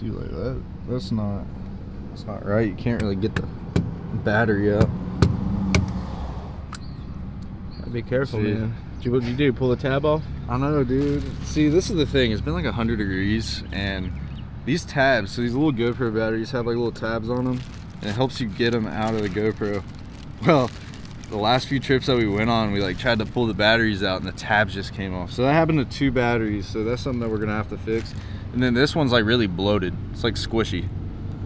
See, like that, that's not, that's not right. You can't really get the battery up. Gotta be careful, See. man. Did- What'd you do? Pull the tab off? I know, dude. See, this is the thing. It's been like 100 degrees, and these tabs, so these little GoPro batteries have like little tabs on them, and it helps you get them out of the GoPro. Well, the last few trips that we went on, we like tried to pull the batteries out, and the tabs just came off. So that happened to two batteries. So that's something that we're gonna have to fix. And then this one's like really bloated. It's like squishy,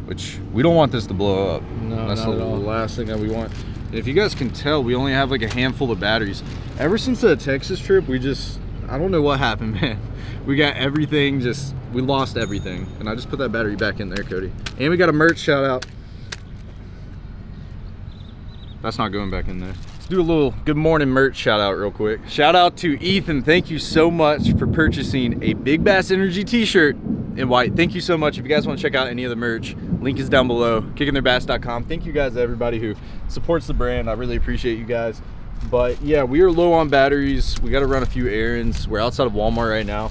which we don't want this to blow up. No, that's not the at all. last thing that we want. And if you guys can tell, we only have like a handful of batteries. Ever since the Texas trip, we just, I don't know what happened, man. We got everything just, we lost everything. And I just put that battery back in there, Cody. And we got a merch shout out. That's not going back in there. Let's do a little good morning merch shout out real quick. Shout out to Ethan. Thank you so much for purchasing a Big Bass Energy t-shirt in white. Thank you so much. If you guys want to check out any of the merch, link is down below. Kickintheirbass.com. Thank you guys, everybody who supports the brand. I really appreciate you guys. But yeah, we are low on batteries. We got to run a few errands. We're outside of Walmart right now.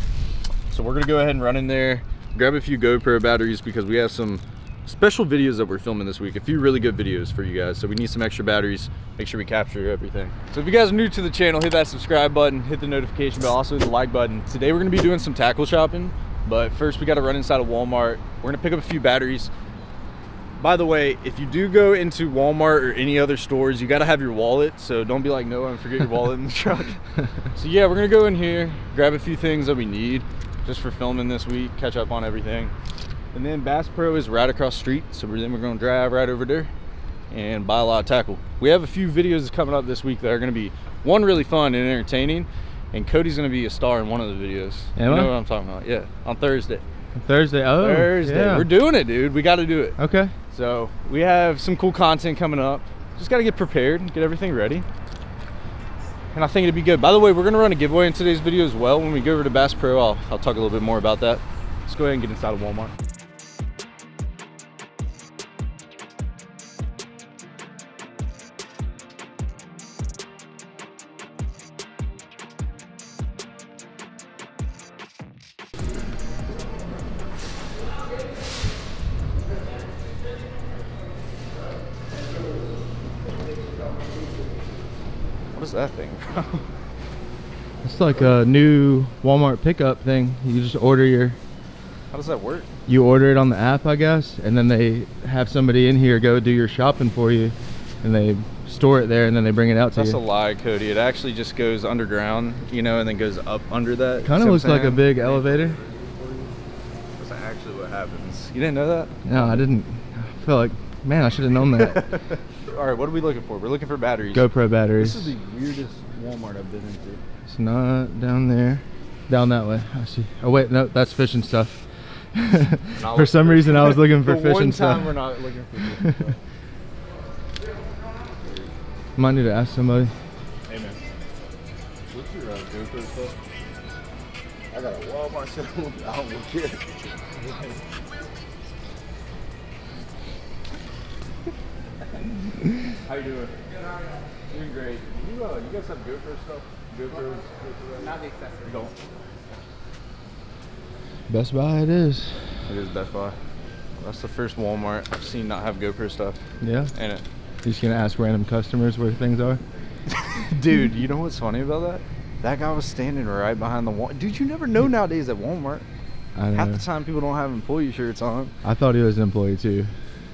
So we're gonna go ahead and run in there, grab a few GoPro batteries because we have some special videos that we're filming this week. A few really good videos for you guys. So we need some extra batteries. Make sure we capture everything. So if you guys are new to the channel, hit that subscribe button, hit the notification bell, also the like button. Today we're gonna be doing some tackle shopping, but first we gotta run inside of Walmart. We're gonna pick up a few batteries. By the way, if you do go into Walmart or any other stores, you gotta have your wallet. So don't be like Noah and forget your wallet in the truck. So yeah, we're gonna go in here, grab a few things that we need just for filming this week, catch up on everything. And then Bass Pro is right across the street. So then we're gonna drive right over there and buy a lot of tackle. We have a few videos coming up this week that are gonna be one really fun and entertaining. And Cody's gonna be a star in one of the videos. Am you know I? what I'm talking about? Yeah, on Thursday. Thursday. Oh, Thursday. yeah. We're doing it, dude. We gotta do it. Okay. So we have some cool content coming up. Just got to get prepared, get everything ready. And I think it'd be good. By the way, we're gonna run a giveaway in today's video as well. When we go over to Bass Pro, I'll, I'll talk a little bit more about that. Let's go ahead and get inside of Walmart. What is that thing, bro? It's like a new Walmart pickup thing. You just order your, How does that work? you order it on the app, I guess, and then they have somebody in here go do your shopping for you, and they store it there, and then they bring it out to you. That's a lie, Cody. It actually just goes underground, you know, and then goes up under that. Kind of looks like a big elevator. That's actually what happens. You didn't know that? No, I didn't. I feel like, man, I should have known that. All right, what are we looking for? We're looking for batteries. GoPro batteries. This is the weirdest Walmart I've been into. It's not down there. Down that way. I see. Oh wait, no, that's fishing stuff. For some for- reason, I was looking for The fishing one stuff. time we're not looking for fishing stuff. Might need to ask somebody. Hey man, what's your uh, GoPro stuff? I got a Walmart set. I don't look How you doing? Doing great. You uh, you guys have GoPro stuff? GoPros? Not the accessories. You don't. Best Buy it is. It is Best Buy. That's the first Walmart I've seen not have GoPro stuff Yeah. in it. You're just gonna ask random customers where things are. Dude, you know what's funny about that? That guy was standing right behind the wall. Dude, you never know nowadays at Walmart. I know. Half the time people don't have employee shirts on. I thought he was an employee too.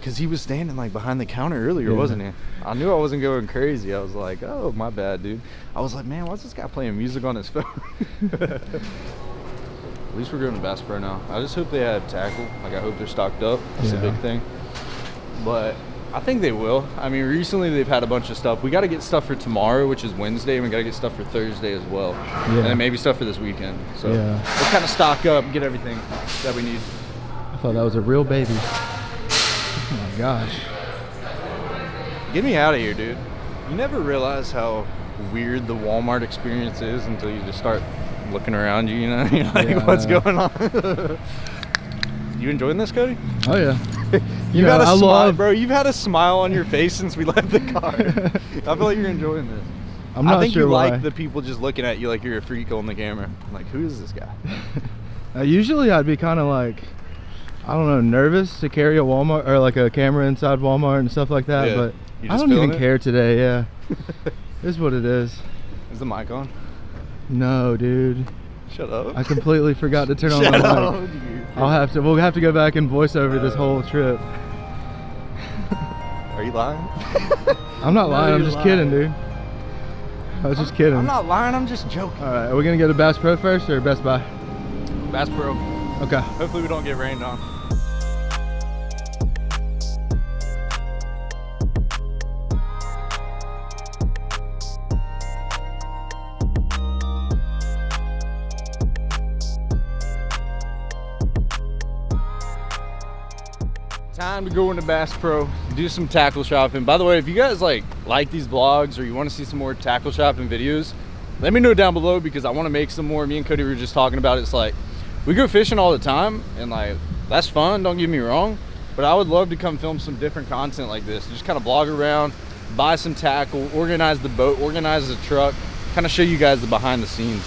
Cause he was standing like behind the counter earlier, Yeah. wasn't he? I knew I wasn't going crazy. I was like, oh my bad, dude. I was like, man, why's this guy playing music on his phone? At least we're going to Bass Pro now. I just hope they have tackle. Like I hope they're stocked up. That's Yeah. a big thing. But I think they will. I mean, recently they've had a bunch of stuff. We got to get stuff for tomorrow, which is Wednesday, and we got to get stuff for Thursday as well. And then maybe stuff for this weekend. So Yeah. we'll kind of stock up, get everything that we need. I thought that was a real baby. Gosh. Get me out of here, dude. You never realize how weird the Walmart experience is until you just start looking around you, you know? You're like, Yeah, what's going on? you enjoying this, Cody? Oh yeah. You, got a I smile, love- bro. You've had a smile on your face since we left the car. I feel like you're enjoying this. I'm not I think sure you why. like the people just looking at you like you're a freak on the camera. Like, who is this guy? Uh, usually I'd be kind of like, I don't know, nervous to carry a Walmart or like a camera inside Walmart and stuff like that, Yeah. but I don't even it? care today. Yeah, this is what it is. Is the mic on? No, dude, Shut up. I completely forgot to turn on Shut the mic. up, dude. I'll have to. We'll have to go back and voice over this uh. whole trip. Are you lying? I'm not No, lying. I'm you're just kidding, dude. I was just kidding. I'm not lying. I'm just joking. All right, are we gonna go to Bass Pro first or Best Buy? Bass Pro. Okay. Hopefully we don't get rained on. Time to go into Bass Pro, do some tackle shopping. By the way, if you guys like like these vlogs or you want to see some more tackle shopping videos, let me know down below because I want to make some more. Me and Cody were just talking about it. It's like we go fishing all the time and like that's fun, don't get me wrong. But I would love to come film some different content like this. Just kind of blog around, buy some tackle, organize the boat, organize the truck, kind of show you guys the behind the scenes.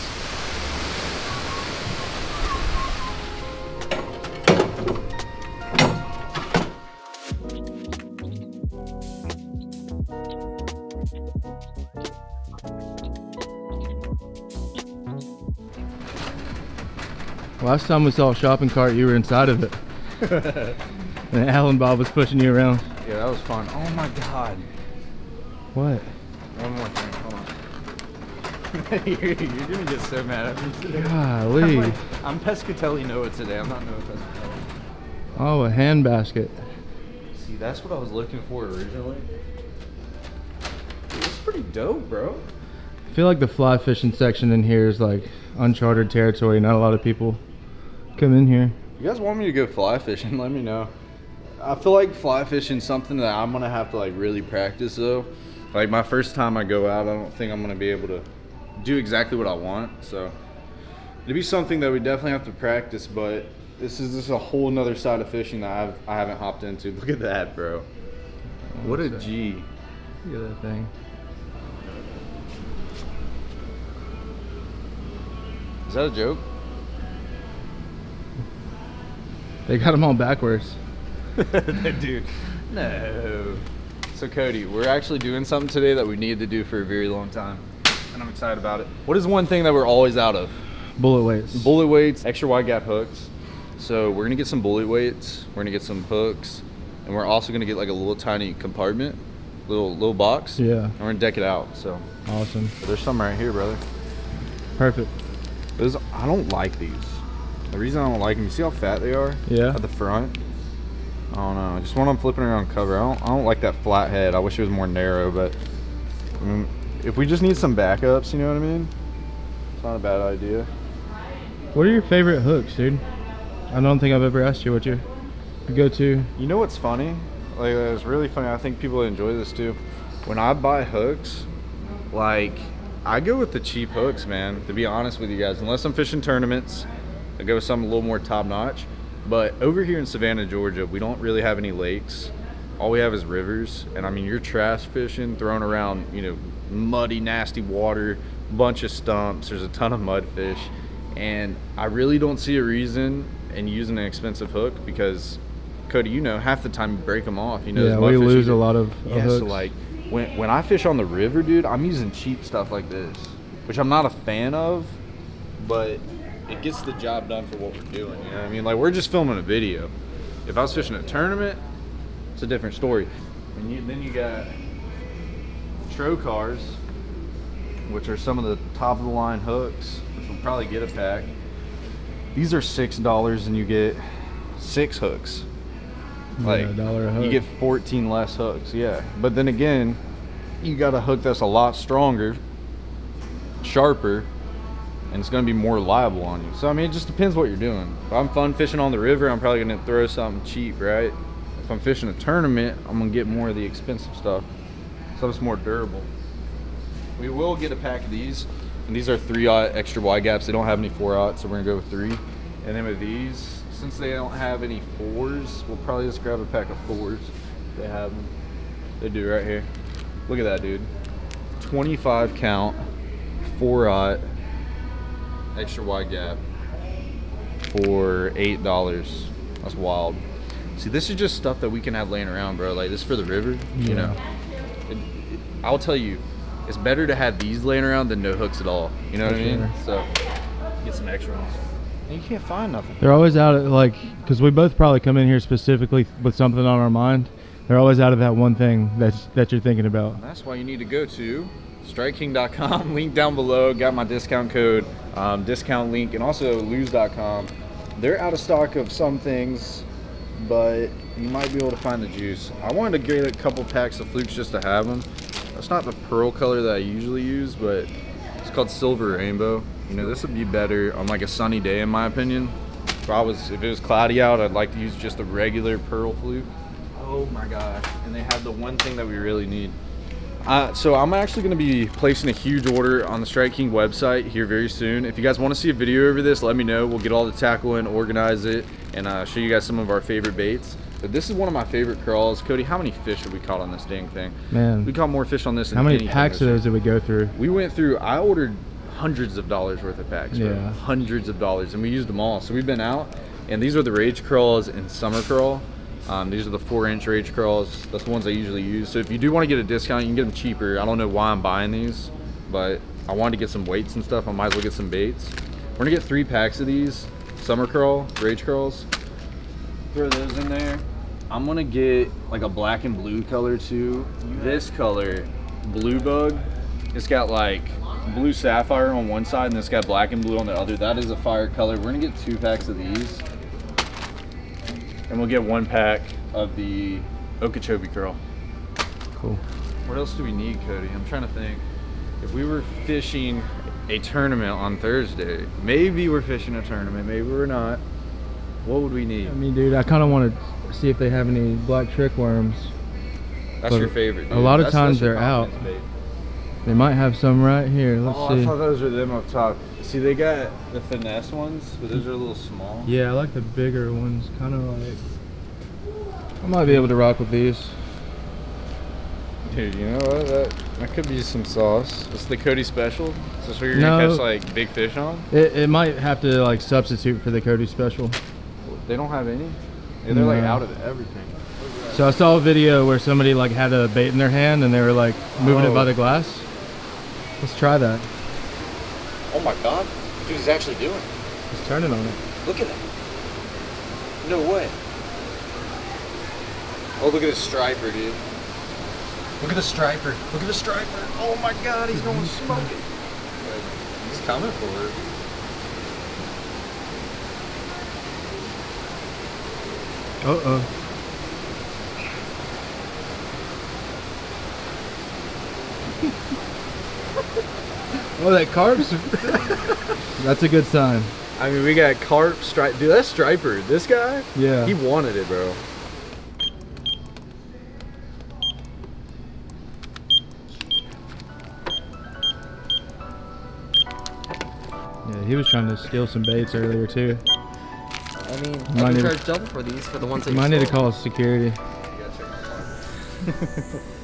Last time we saw a shopping cart, you were inside of it, and Alan Bob was pushing you around. Yeah, that was fun. Oh my god. What? One more thing, hold on. you're, you're gonna get so mad at me today. Golly. I'm, like, I'm Pescitelli Noah today. I'm not Noah Pescitelli. Oh, a hand basket. See, that's what I was looking for originally. It's pretty dope, bro. I feel like the fly fishing section in here is like uncharted territory. Not a lot of people come in here. You guys want me to go fly fishing? Let me know. I feel like fly fishing is something that I'm gonna have to like really practice though. Like my first time I go out, I don't think I'm gonna be able to do exactly what I want. So it'd be something that we definitely have to practice. But this is just a whole nother side of fishing that I've I haven't hopped into. Look at that, bro. What a G. Look at that thing. Is that a joke? They got them all backwards. Dude, no. So Cody, we're actually doing something today that we needed to do for a very long time, and I'm excited about it. What is one thing that we're always out of? Bullet weights. Bullet weights, extra wide gap hooks. So we're gonna get some bullet weights. We're gonna get some hooks, and we're also gonna get like a little tiny compartment, little little box. Yeah. And we're gonna deck it out. So Awesome. there's some right here, brother. Perfect. Those I don't like these. The reason I don't like them, you see how fat they are? Yeah. At the front. I don't know. I just want them flipping around cover. I don't. I don't like that flat head. I wish it was more narrow, but I mean, if we just need some backups, you know what I mean? It's not a bad idea. What are your favorite hooks, dude? I don't think I've ever asked you what your go-to. You know what's funny? Like it's really funny. I think people enjoy this too. When I buy hooks, like I go with the cheap hooks, man. To be honest with you guys, unless I'm fishing tournaments, I go with something a little more top notch. But over here in Savannah, Georgia, we don't really have any lakes. All we have is rivers, and I mean you're trash fishing, throwing around, you know, muddy, nasty water, bunch of stumps. There's a ton of mudfish, and I really don't see a reason in using an expensive hook because Cody, you know, half the time you break them off. You know, Yeah, we lose a lot of Yeah, hooks. so like when when I fish on the river, dude, I'm using cheap stuff like this, which I'm not a fan of, but it gets the job done for what we're doing. You know what I mean? Like we're just filming a video. If I was fishing a tournament, it's a different story. And you, then you got Trokars, which are some of the top of the line hooks, which will probably get a pack. These are six dollars, and you get six hooks. Like Yeah, a dollar a you get 14 less hooks, yeah. But then again, you got a hook that's a lot stronger, sharper, and it's gonna be more reliable on you. So I mean, it just depends what you're doing. If I'm fun fishing on the river, I'm probably gonna throw something cheap, right? If I'm fishing a tournament, I'm gonna get more of the expensive stuff, so it's more durable. We will get a pack of these, and these are three aught extra wide gaps. They don't have any four aught, so we're gonna go with three. And then with these, since they don't have any fours, we'll probably just grab a pack of fours. They have them. They do right here. Look at that, dude. 25 count, four aught, extra wide gap for eight dollars. That's wild. See, this is just stuff that we can have laying around, bro. Like this is for the river, you know. It, it, I'll tell you, it's better to have these laying around than no hooks at all. You know For what I mean? So get some extra ones. And you can't find nothing. They're always out of like, because we both probably come in here specifically with something on our mind. They're always out of that one thing that's that you're thinking about. And that's why you need to go to strikeking.com. Link down below. Got my discount code, um, discount link, and also lews.com. They're out of stock of some things, but you might be able to find the juice. I wanted to get a couple packs of flukes just to have them. That's not the pearl color that I usually use, but it's called silver rainbow. You know, this would be better on like a sunny day, in my opinion. If I was, if it was cloudy out, I'd like to use just the regular pearl fluke. Oh my gosh! And they have the one thing that we really need. Uh, so I'm actually going to be placing a huge order on the Strike King website here very soon. If you guys want to see a video over this, let me know. We'll get all the tackle in, organize it, and uh, show you guys some of our favorite baits. But this is one of my favorite crawls. Cody, how many fish have we caught on this dang thing? Man, We caught more fish on this than how many packs of those did we go through? We went through. I ordered hundreds of dollars worth of packs, bro. Yeah. Hundreds of dollars, and we used them all. So we've been out, and these are the rage crawls and summer crawl. Um, these are the four-inch rage crawls. That's the ones I usually use. So if you do want to get a discount, you can get them cheaper. I don't know why I'm buying these, but I wanted to get some weights and stuff. I might as well get some baits. We're gonna get three packs of these summer crawl, rage crawls. Throw those in there. I'm gonna get like a black and blue color too. This color, blue bug, it's got like blue sapphire on one side and it's got black and blue on the other. That is a fire color. We're gonna get two packs of these. And we'll get one pack of the Okeechobee curl. Cool. What else do we need, Cody? I'm trying to think. If we were fishing a tournament on Thursday, maybe we're fishing a tournament, maybe we're not. What would we need? I mean, dude, I kind of want to see if they have any black trick worms. That's but your favorite. a lot of That's- times that's they're out. bait. They might have some right here. Let's oh, I thought those were them up top. See, they got the finesse ones, but those are a little small. Yeah, I like the bigger ones. Kind of like. I might be able to rock with these. Dude, you know what? That that could be some sauce. It's the Cody special. Is this what you're No. gonna catch like big fish on? It, it might have to like substitute for the Cody special. They don't have any. Yeah, they're like out of everything. So I saw a video where somebody like had a bait in their hand and they were like moving it Oh. by the glass. Let's try that. Oh my god, dude, he's actually doing it. Let's turn it on it. Look at that. No way. Oh, look at the striper, dude. Look at the striper. Look at the striper. Oh my god, he's going smoking. He's coming for it. Uh oh. that carp's. That's a good sign. I mean, we got carp stripe. Dude, that's striper. This guy, Yeah. he wanted it, bro. Yeah, he was trying to steal some baits earlier too. I mean, Might I can need- charge double for these for the ones that You you might need to call security.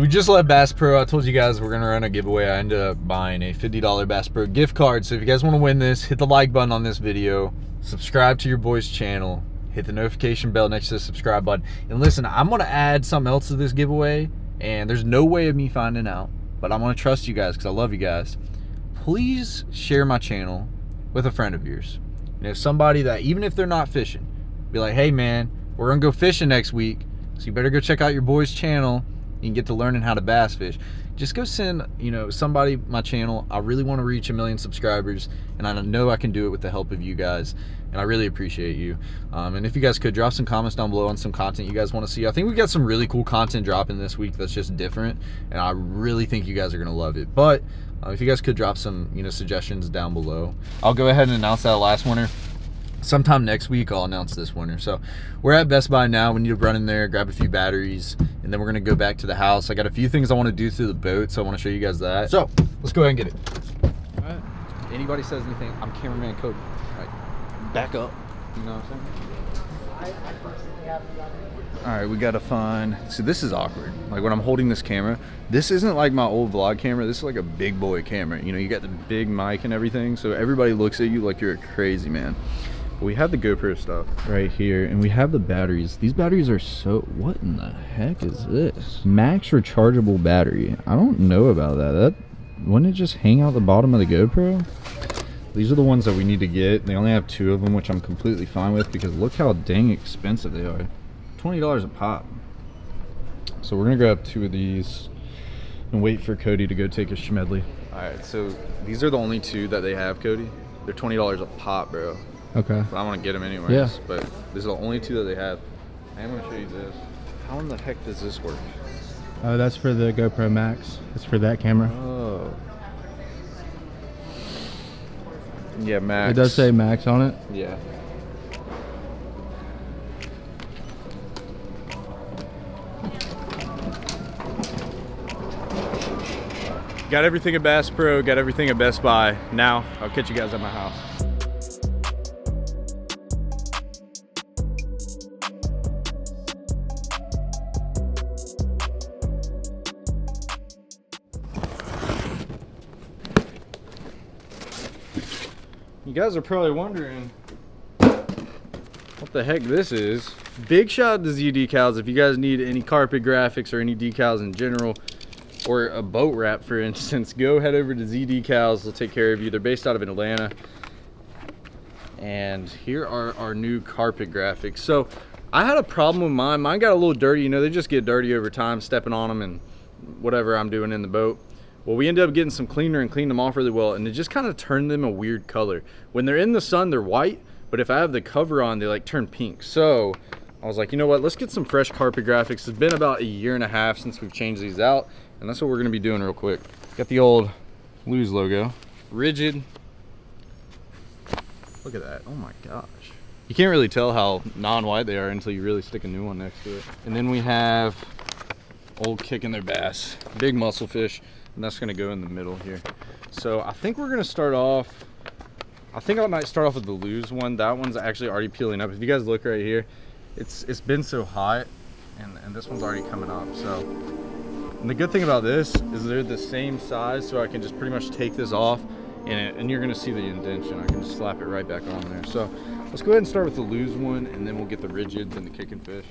So we just left Bass Pro. I told you guys we're gonna run a giveaway. I ended up buying a $50 Bass Pro gift card. So if you guys want to win this, hit the like button on this video, subscribe to your boy's channel, hit the notification bell next to the subscribe button. And listen, I'm gonna add something else to this giveaway, and there's no way of me finding out, but I'm gonna trust you guys because I love you guys. Please share my channel with a friend of yours. You know, somebody that even if they're not fishing, be like, hey man, we're gonna go fishing next week, so you better go check out your boy's channel. You get to learning how to bass fish. Just go send, you know, somebody my channel. I really want to reach a million subscribers, and I know I can do it with the help of you guys. And I really appreciate you. Um, and if you guys could drop some comments down below on some content you guys want to see. I think we got some really cool content dropping this week that's just different, and I really think you guys are gonna love it. But uh, if you guys could drop some, you know, suggestions down below, I'll go ahead and announce that last winner sometime next week I'll announce this winner. So we're at Best Buy now. We need to run in there, grab a few batteries, and then we're gonna go back to the house. I got a few things I want to do through the boat, so I want to show you guys that. So let's go ahead and get it. All right. Anybody says anything, I'm cameraman Cody. Like, back up. You know what I'm saying? All right, we gotta find. See, this is awkward. Like when I'm holding this camera, this isn't like my old vlog camera. This is like a big boy camera. You know, you got the big mic and everything, so everybody looks at you like you're a crazy man. But we have the GoPro stuff right here, and we have the batteries. These batteries are so. What in the heck is this? Max rechargeable battery. I don't know about that. That wouldn't it just hang out the bottom of the GoPro? These are the ones that we need to get. They only have two of them, which I'm completely fine with because look how dang expensive they are. $20 a pop. So we're gonna grab two of these and wait for Cody to go take a Schmedley. All right, so these are the only two that they have, Cody. They're $20 a pop, bro. Okay. But I want to get them anyways. Yeah. But these are the only two that they have. I am gonna show you this. How in the heck does this work? Oh, that's for the GoPro Max. It's for that camera. Oh. Yeah, Max. It does say Max on it. Yeah. Got everything at Bass Pro, got everything at Best Buy. Now, I'll catch you guys at my house. Guys are probably wondering what the heck this is. Big shout out to Z Decals. If you guys need any carpet graphics or any decals in general, or a boat wrap for instance, go head over to Z Decals. They'll take care of you. They're based out of Atlanta. And here are our new carpet graphics. So I had a problem with mine. Mine got a little dirty. You know, they just get dirty over time, stepping on them and whatever I'm doing in the boat. Well, we ended up getting some cleaner and cleaned them off really well, and it just kind of turned them a weird color. When they're in the sun, they're white, but if I have the cover on, they like turn pink. So I was like, you know what, let's get some fresh carpet graphics. It's been about a year and a half since we've changed these out, and that's what we're gonna be doing real quick. Got the old Lew's logo, rigid. Look at that, oh my gosh. You can't really tell how non-white they are until you really stick a new one next to it. And then we have old kicking their bass, big muscle fish and that's gonna go in the middle here. So I think we're gonna start off, I think I might start off with the Lew's one. That one's actually already peeling up. If you guys look right here, it's it's been so hot and, and this one's already coming up. So, and the good thing about this is they're the same size so I can just pretty much take this off and, it, and you're gonna see the indention. I can just slap it right back on there. So let's go ahead and start with the Lew's one and then we'll get the rigids and the kicking fish.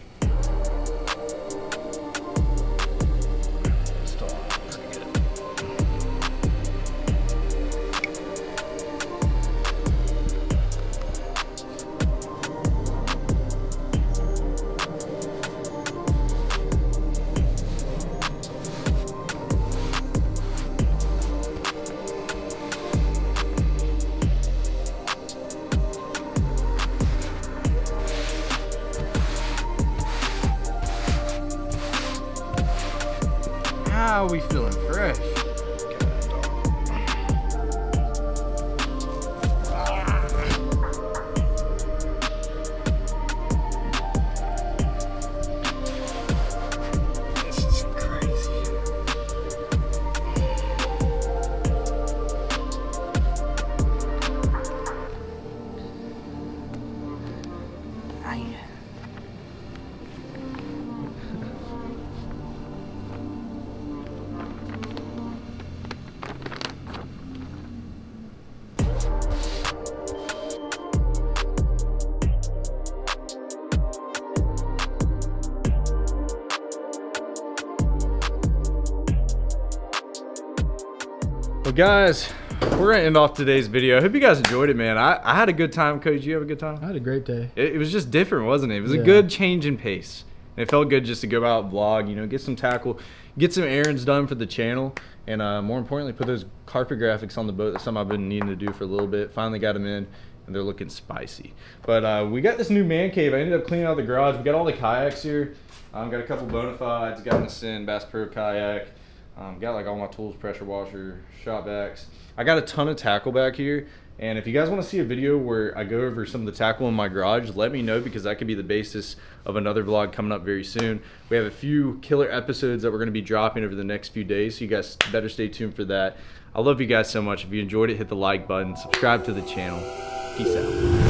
Well, guys, we're gonna end off today's video. I hope you guys enjoyed it, man. I, I had a good time. Coach, you have a good time? I had a great day. It, it was just different, wasn't it? It was a good change in pace. And it felt good just to go out vlog, you know, get some tackle, get some errands done for the channel, and uh, more importantly, put those carpet graphics on the boat. That's something I've been needing to do for a little bit. Finally got them in, and they're looking spicy. But uh, we got this new man cave. I ended up cleaning out the garage. We got all the kayaks here. Um, got a couple Bonafides. Got an Ascend Bass Pro kayak. Um, got like all my tools, pressure washer, shop backs. I got a ton of tackle back here. And if you guys want to see a video where I go over some of the tackle in my garage, let me know because that could be the basis of another vlog coming up very soon. We have a few killer episodes that we're going to be dropping over the next few days, so you guys better stay tuned for that. I love you guys so much. If you enjoyed it, hit the like button, subscribe to the channel. Peace out.